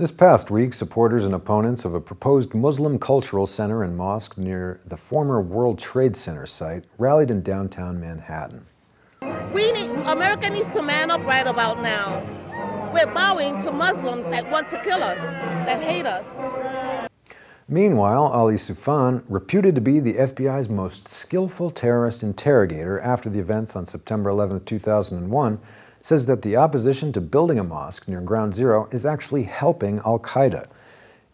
This past week, supporters and opponents of a proposed Muslim cultural center and mosque near the former World Trade Center site rallied in downtown Manhattan. We need, America needs to man up right about now. We're bowing to Muslims that want to kill us, that hate us. Meanwhile, Ali Soufan, reputed to be the FBI's most skillful terrorist interrogator after the events on September 11, 2001, says that the opposition to building a mosque near Ground Zero is actually helping Al Qaeda.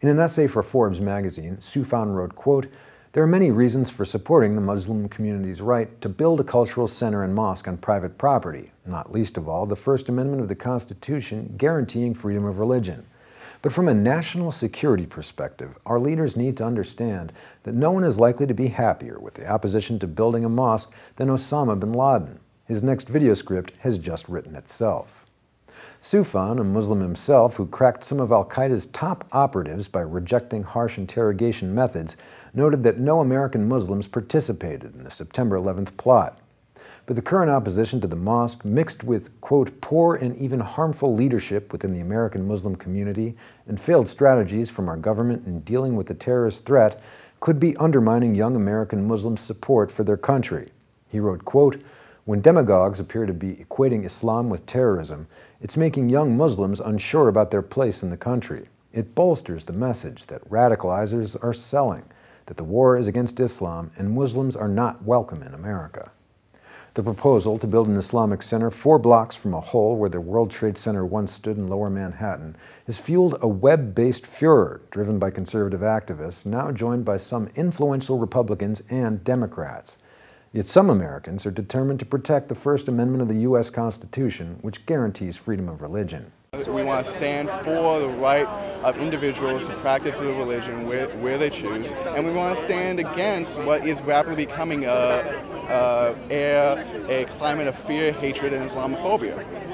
In an essay for Forbes magazine, Soufan wrote, quote, there are many reasons for supporting the Muslim community's right to build a cultural center and mosque on private property, not least of all the First Amendment of the Constitution guaranteeing freedom of religion. But from a national security perspective, our leaders need to understand that no one is likely to be happier with the opposition to building a mosque than Osama bin Laden. His next video script has just written itself. Soufan, a Muslim himself who cracked some of al Qaeda's top operatives by rejecting harsh interrogation methods, noted that no American Muslims participated in the September 11th plot. But the current opposition to the mosque, mixed with, quote, poor and even harmful leadership within the American Muslim community and failed strategies from our government in dealing with the terrorist threat, could be undermining young American Muslims' support for their country. He wrote, quote, when demagogues appear to be equating Islam with terrorism, it's making young Muslims unsure about their place in the country. It bolsters the message that radicalizers are selling, that the war is against Islam and Muslims are not welcome in America. The proposal to build an Islamic center four blocks from a hole where the World Trade Center once stood in lower Manhattan has fueled a web based furor driven by conservative activists, now joined by some influential Republicans and Democrats. Yet some Americans are determined to protect the First Amendment of the U.S. Constitution, which guarantees freedom of religion. We want to stand for the right of individuals to practice their religion where, where they choose, and we want to stand against what is rapidly becoming a, a, a climate of fear, hatred, and Islamophobia.